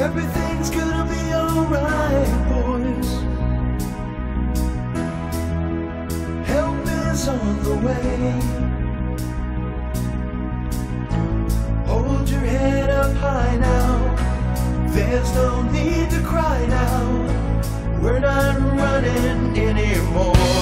Everything's gonna be alright, boys. Help is on the way. Hold your head up high now. There's no need to cry now. We're not running anymore.